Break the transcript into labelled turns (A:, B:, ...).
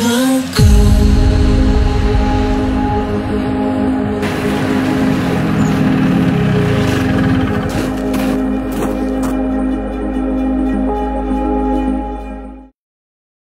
A: Don't